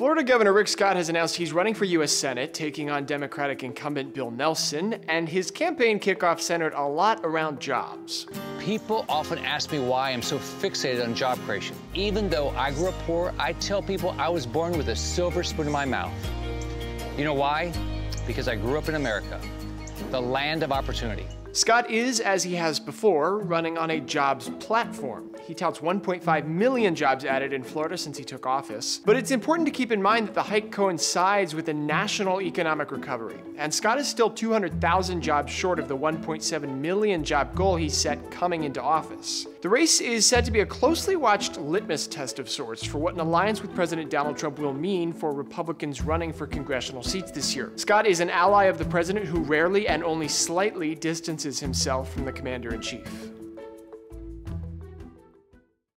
Florida Governor Rick Scott has announced he's running for U.S. Senate, taking on Democratic incumbent Bill Nelson, and his campaign kickoff centered a lot around jobs. People often ask me why I'm so fixated on job creation. Even though I grew up poor, I tell people I was born with a silver spoon in my mouth. You know why? Because I grew up in America, the land of opportunity. Scott is, as he has before, running on a jobs platform. He touts 1.5 million jobs added in Florida since he took office. But it's important to keep in mind that the hike coincides with a national economic recovery, and Scott is still 200,000 jobs short of the 1.7 million job goal he set coming into office. The race is said to be a closely watched litmus test of sorts for what an alliance with President Donald Trump will mean for Republicans running for congressional seats this year. Scott is an ally of the president who rarely and only slightly distances himself from the commander in chief.